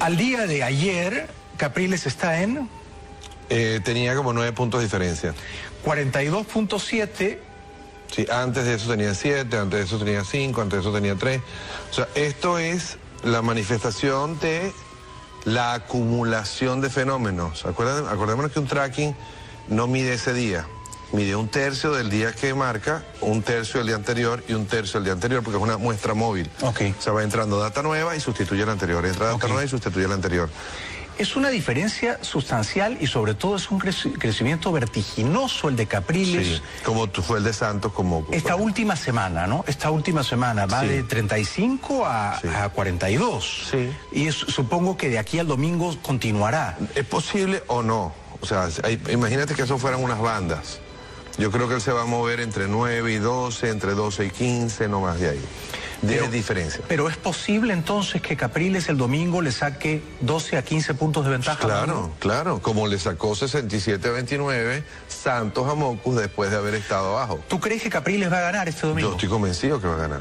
Al día de ayer, Capriles está en Eh, tenía como nueve puntos de diferencia. 42.7. Sí, antes de eso tenía siete, antes de eso tenía cinco, antes de eso tenía tres. O sea, esto es la manifestación de la acumulación de fenómenos. Acuérden- acordémonos que un tracking no mide ese día, mide un tercio del día que marca, un tercio del día anterior y un tercio del día anterior, porque es una muestra móvil. Ok. O sea, va entrando data nueva y sustituye la anterior, entra data nueva y sustituye la anterior. Es una diferencia sustancial y sobre todo es un creci- crecimiento vertiginoso el de Capriles. Sí, como tú fue el de Santos, como... Esta última semana, ¿no? Esta última semana va Sí. de 35 a, Sí. a 42. Sí. Y es- supongo que de aquí al domingo continuará. ¿Es posible o no? O sea, hay- imagínate que eso fueran unas bandas. Yo creo que él se va a mover entre 9 y 12, entre 12 y 15, no más de ahí. De Pero- diferencia. Pero es posible entonces que Capriles el domingo le saque 12 a 15 puntos de ventaja. Claro, claro. Como le sacó 67 a 29 Santos a Mocus después de haber estado abajo. ¿Tú crees que Capriles va a ganar este domingo? Yo estoy convencido que va a ganar.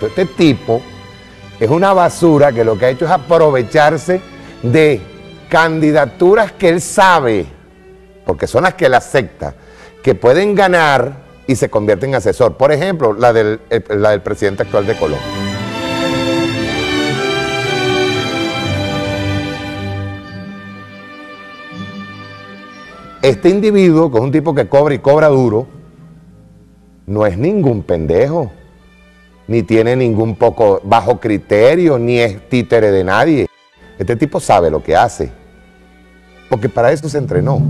Este tipo es una basura que lo que ha hecho es aprovecharse de candidaturas que él sabe, porque son las que él acepta, que pueden ganar y se convierten en asesor. Por ejemplo, la del, el- la del presidente actual de Colombia. Este individuo, que es un tipo que cobra y cobra duro, no es ningún pendejo ni tiene ningún poco bajo criterio, ni es títere de nadie. Este tipo sabe lo que hace, porque para eso se entrenó.